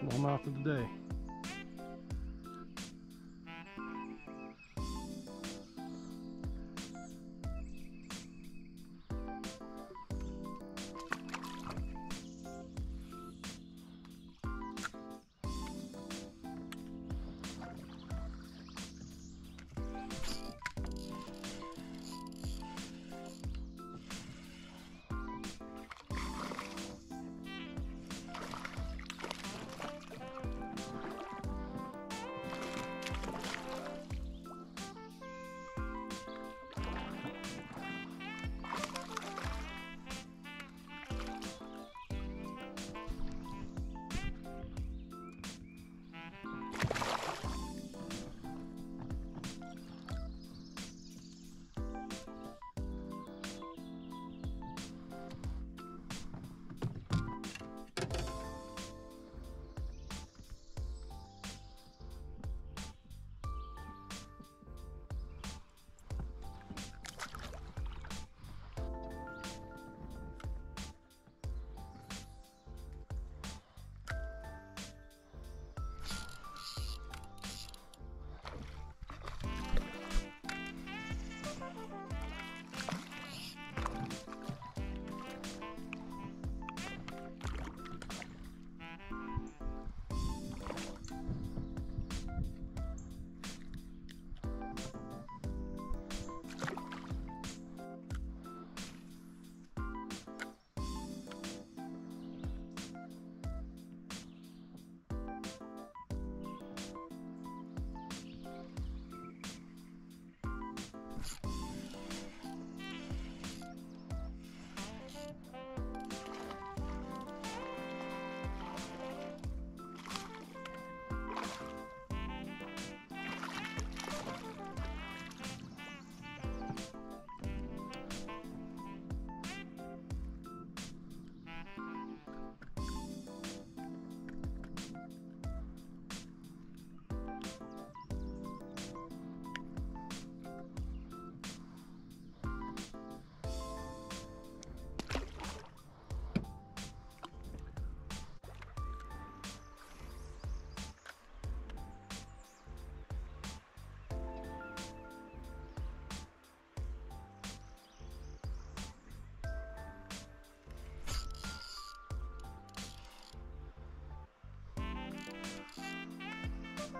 Smallmouth of the day.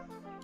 Bye.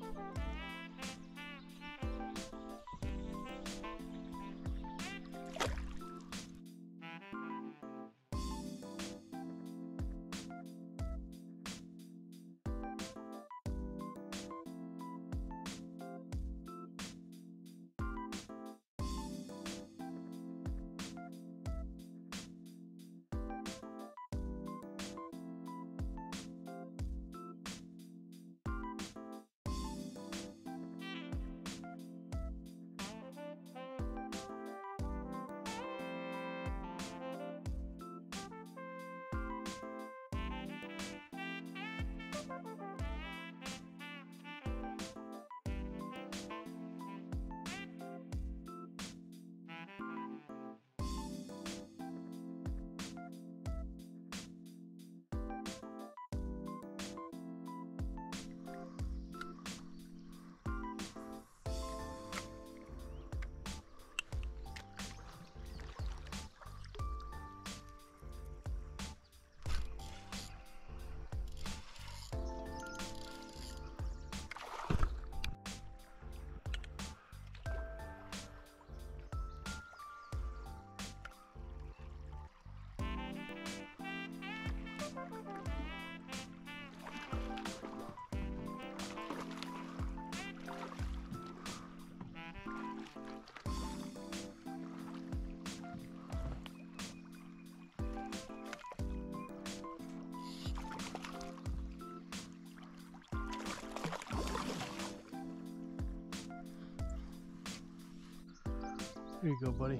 Bye. Here you go, buddy.